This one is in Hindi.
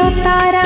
प्रियतारा